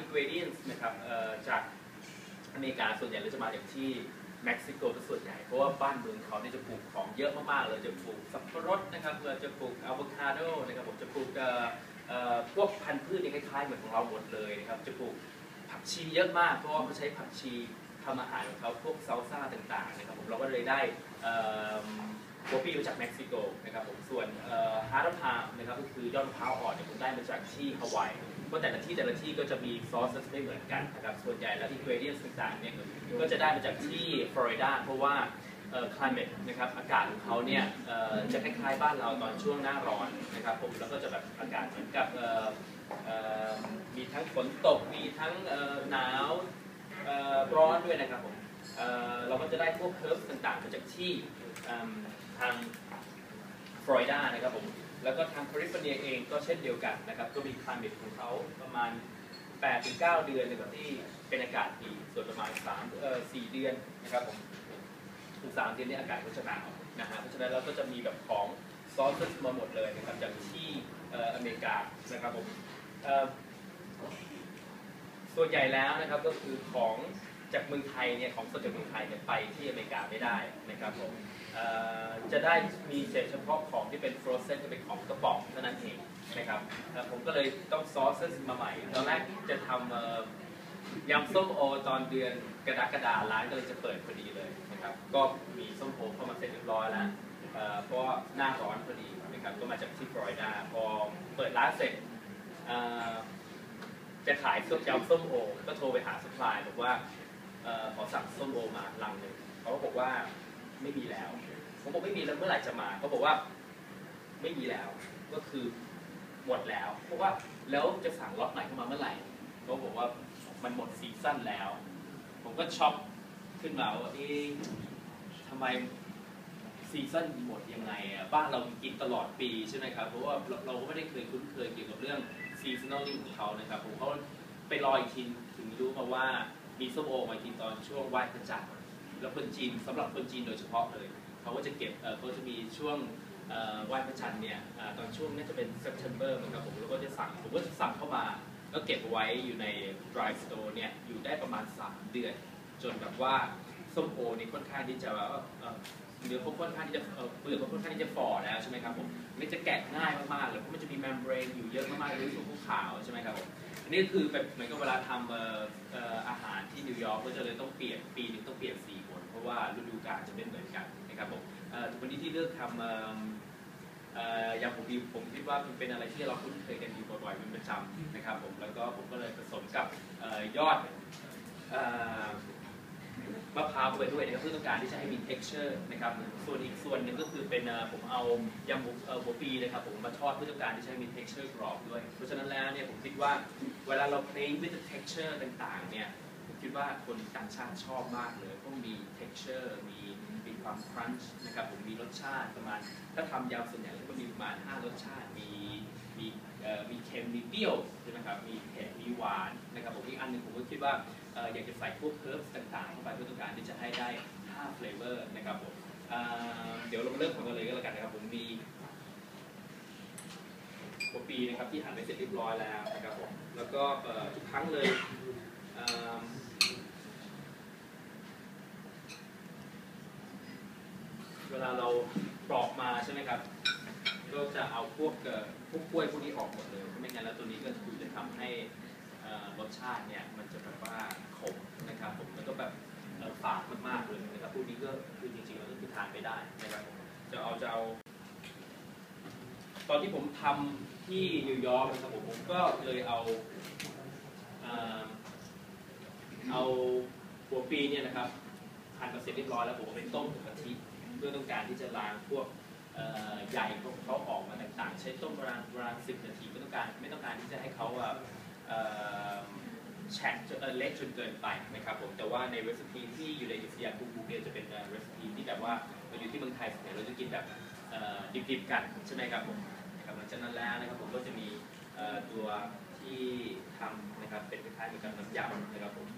ingredients นะครับจากอเมริกาส่วนใหญ่เราจะมาจากที่เม็กซิโกเป็นส่วนใหญ่ เพราะว่าบ้านเมืองเขาเนี่ยจะปลูกของเยอะมากๆเลยจะปลูกสับปะรดนะครับเราจะปลูกอะโวคาโดนะครับผมจะปลูกพวกพันธุ์พืชเนี่ยคล้ายๆเหมือนของเราหมดเลยนะครับจะปลูกผักชีเยอะมากเพราะว่าเขาใช้ผักชีทำอาหารของเขาพวกซาลซ่าต่างๆนะครับผมเราก็เลยได้เอ่อโกโก้มาจากเม็กซิโกนะครับผมส่วน heart palm นะครับก็คือยอดมะพร้าวอ่อนเนี่ยผมได้มาจากที่ฮาวาย ราะแต่ละที่แต่ละที่ก็จะมีซอสไม่เหมือนกันนะครับ ส่วนใหญ่แล้วอินกรเดียนต่างๆเนี่ยก็จะได้มาจากที่ฟลอริดาเพราะว่าเอ่อ climate นะครับอากาศของเขาเนี่ยเอ่อจะคล้ายๆบ้านเราตอนช่วงหน้าร้อนนะครับผมแล้วก็จะแบบอากาศเหมือนกับเอ่อเอ่อมีทั้งฝนตกมีทั้งเอ่อหนาวเอ่อร้อนด้วยนะครับผมเอ่อเราก็จะได้พวกเคิร์ฟต่างๆมาจากที่อืมทางฟลอริดานะครับผม แล้วก็ทางแคลิฟอร์เนียเองก็เช่นเดียวกันนะครับ ก็มีคลาเมตของเขาประมาณ 8-9 เดือนในะครับที่เป็นอากาศดี ส่วนประมาณ3เอ่อ4เดือนนะครับผมถึง3เดือนนี้อากาศก็จะหนาวนะฮะ เพราะฉะนั้นเราก็จะมีแบบของซอสมาหมดเลยนะครับจากที่เอ่ออเมริกานะครับผมเอ่อส่วนใหญ่แล้วนะครับก็คือของ จากเมืองไทยเนี่ยของสดจากเมืองไทยเนี่ยไปที่อเมริกาไม่ได้นะครับผมจะได้มีเฉพาะของที่เป็น frozen จะเป็นของกระป๋องเท่านั้นเองนะครับผมก็เลยต้องซอสมาใหม่ตอนแรกจะทำยำส้มโอตอนเดือนกรกฎาร้านก็เลยจะเปิดพอดีเลยนะครับก็มีส้มโอเข้ามาเสร็จเรียบร้อยแล้วเพราะหน้าร้อนพอดีนะครับก็มาจากที่ฟลอริดาพอเปิดร้านเสร็จจะขายส้มยำส้มโอก็โทรไปหาสปายบอกว่า ขอสั่งส้มโอมาลังหนึ่งเขาก็บอกว่าไม่มีแล้วผมบอกไม่มีแล้วเมื่อไหร่จะมาเขาบอกว่าไม่มีแล้ว ก็คือหมดแล้วเพราะว่าแล้วจะสั่งล็อตใหม่เข้ามาเมื่อไหร่เขาบอกว่ามันหมด season แล้ว ผมก็ช็อกขึ้นมาว่าเอ๊ะทำไม season หมดยังไงอะบ้านเรากินตลอดปีใช่ไหมครับเพราะว่าเราก็ไม่ได้เคยคุ้นเคยเกี่ยวกับเรื่อง seasonaling ของเขานะครับผมเขาไปรออีกทีถึงรู้มาว่า มีส้มโอมากินตอนช่วงไหว้พระจันทร์แล้วคนจีนสำหรับคนจีนโดยเฉพาะเลยเขาก็จะเก็บเขาจะมีช่วงไหว้พระจันทร์เนี่ยตอนช่วงนี้จะเป็น September นะครับผมแล้วก็จะสั่งผมก็จะสั่งเข้ามาแล้วเก็บเอาไว้อยู่ใน dry store เนี่ยอยู่ได้ประมาณ 3 เดือน จนแบบว่าส้มโอนี่ค่อนข้างที่จะแบบเนื้อเขาค่อนข้างที่จะเปลือกเขาค่อนข้างที่จะฝ่อแล้วใช่ไหมครับผมมันจะแกะง่ายมากๆเลยเพราะมันจะมี membrane อยู่เยอะมากๆเลยส่วนขาวใช่ไหมครับผม อันนี้คือแบบเหมือนกับเวลาทำอาหารที่นิวยอร์กก็จะเลยต้องเปลี่ยนปีหนึงต้องเปลี่ยนสี่คนเพราะว่าฤดูกาลจะไม่เหมือนกันนะครับผมทุกวันนี้ที่เลือกทำเอิ่มเอ่ออย่างผมดีผมคิดว่ามันเป็นอะไรที่เราคุ้นเคยกันอยู่บ่อยๆเป็นประจำนะครับผมแล้วก็ผมก็เลยผสมกับยอดอ มะพร้าวไปด้วยนะครับเพื่อต้องการที่จะให้มี texture นะครับส่วนอีกส่วนหนึ่งก็คือเป็นผมเอายำหัวเอ่อหัวปีนะครับผมมาทอดเพื่อต้องการที่จะให้มี texture กรอบด้วย เพราะฉะนั้นแล้วเนี่ยผมคิดว่าเวลาเรา play with the texture ต่างๆเนี่ยผมคิดว่าคนต่างชาติชอบมากเลยเพราะมี texture มีมีความ crunch นะครับผมมีรสชาติประมาณ ถ้าทำยำส่วนใหญ่แล้วก็มีประมาณ 5 รสชาติมีมีเอ่อมีเค็มมีเปรี้ยวใช่ไหมครับมีเผ็ดมีหวานนะครับผมอีกอันหนึ่งผมก็คิดว่า อยากจะใส่พวก herbs ต่างๆเข้าไปเพื่อต้องการที่จะให้ได้5 flavor นะครับผมเเดี๋ยวเรามาเริ่มของกันเลยก็แล้วกันนะครับผมมีกว่าปีนะครับที่หั่นไปเสร็จเรียบร้อยแล้วนะครับผมแล้วก็ทุกครั้งเลยเเวลาเราปลอกมาใช่ไหมครับก็จะเอาพวกเอ่อพวกกล้วยพวกนี้ออกหมดเลยไม่งั้นแล้วตัวนี้ก็คือจะทำให้ รสชาติเนี่ยมันจะแบบว่าขมนะครับผมแล้วก็แบบฝาดมากๆเลยนะครับพวกนี้ก็คือจริงๆแล้วก็คือทานไม่ได้นะครับผมจะเอาจะเอาตอนที่ผมทำที่นิวยอร์กนะครับผมผมก็เลยเอาเอาหัวปีเนี่ยนะครับหั่นมาเสร็จเรียบร้อยแล้วผมเอาไปต้มกับกะทิเพื่อต้องการที่จะล้างพวกเอ่อใยของเขาออกมาต่างๆ ใช้ต้มประมาณประมาณสิบนาทีไม่ต้องการไม่ต้องการที่จะให้เขา แฉะจนเอ่อเละจนเกินไปนะครับผมแต่ว่าในเรซิปีที่อยู่ในอิสยาคุกบุกเนี่ยจะเป็นเรซิปีที่แบบว่าเราอยู่ที่เมืองไทยส่วนใหญ่เราจะกินแบบดิบๆกันใช่ไหมครับผมนะครับหลังจากนั้นแล้วนะครับผมก็จะมีตัวที่ทำนะครับเป็นคล้ายๆเหมือนกับน้ำยำนะครับผม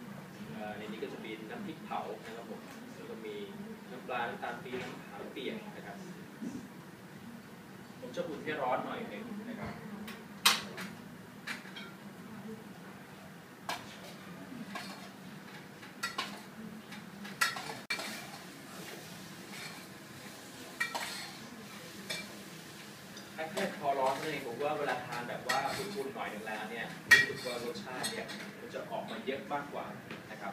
ในนี้ก็จะมีน้ำพริกเผานะครับผมแล้วก็มีน้ำปลาน้ำตาลปี๊บน้ำขามเปียกนะครับ ผมจะอุ่นให้ร้อนหน่อยนึงนะครับ เองผมว่าเวลาทานแบบว่าคุณๆหน่อยหนึ่งแล้วเนี่ยรู้สึกว่ารสชาติเนี่ยมันจะออกมาเยอะมากกว่านะครับ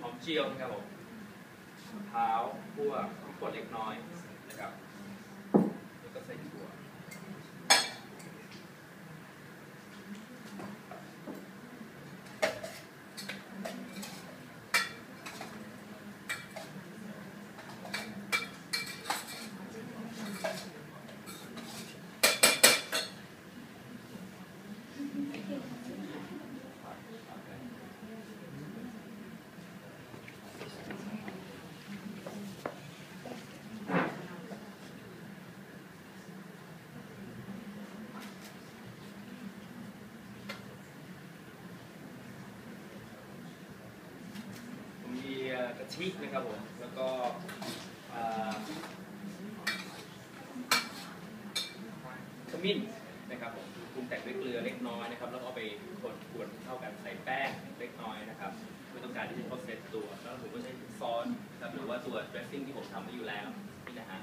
หอมเจียวนะครับผมเท้าพั่วพริกดเล็กน้อยนะครับ แล้วก็ใส่ถั่วผมมีเอ่อกะทินะครับผมแล้วก็ขมิ้นนะครับผมปรุงแต่งด้วยเกลือเล็กน้อยนะครับ แล้วเอาไปคนกวนเข้ากันใส่แป้งเล็กน้อยนะครับไม่ต้องการที่จะเขาเซตตัวแล้วผมก็ใช้ซอสครับหรือว่าตัวเดรสซิ่งที่ผมทำไว้อยู่แล้วนี่นะฮะ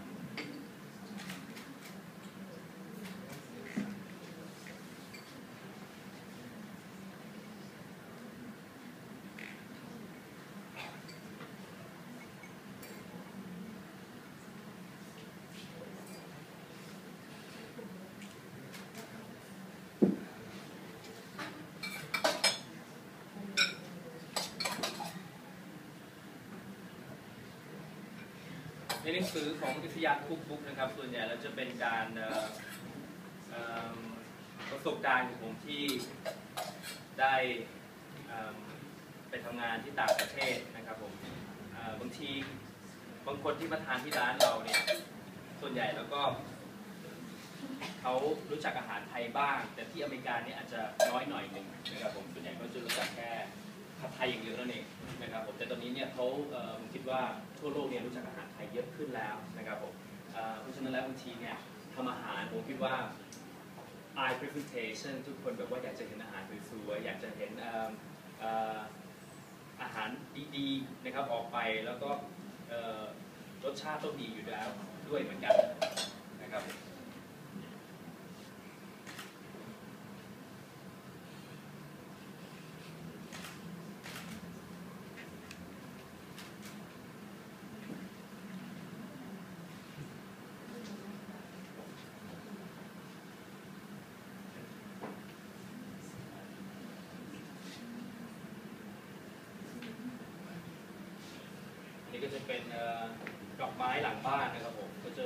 หนังสือของวิทยาคุกบุ๊กนะครับ ส่วนใหญ่แล้วจะเป็นการประสบการณ์ของผมที่ได้ไปทำงานที่ต่างประเทศนะครับผมบางทีบางคนที่มาทานที่ร้านเราเนี่ยส่วนใหญ่แล้วก็เขารู้จักอาหารไทยบ้าง แต่ที่อเมริกาเนี่ยอาจจะน้อยหน่อยหนึ่งนะครับผมส่วนใหญ่ก็จะรู้จักแค่ ผัดไทยอย่างเดียวนั่นเองนะครับผมแต่ตอนนี้เนี่ยเขาเออผมคิดว่าทั่วโลกเนี่ยรู้จักอาหารไทยเยอะขึ้นแล้วนะครับผมเพราะฉะนั้นแล้วบางทีเนี่ยทำอาหารผมคิดว่า eye presentation ทุกคนแบบว่าอยากจะเห็นอาหารสวยๆอยากจะเห็นอาหารดีๆนะครับออกไปแล้วก็รสชาติต้องดีอยู่แล้วด้วยเหมือนกันนะครับ นี้ก็จะเป็นดอกไม้หลังบ้านนะครับผม ก็จะ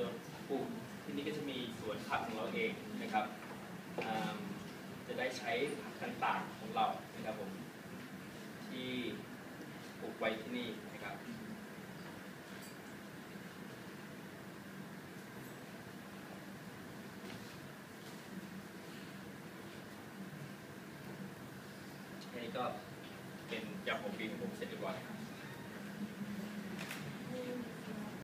ปลูกที่นี่ก็จะมีสวนผักของเราเองนะครับ จะได้ใช้ผักต่างๆของเรานะครับผมที่ปลูกไว้ที่นี่นะครับนี้ก็เป็นยำของปีของผมเสร็จเรียบร้อย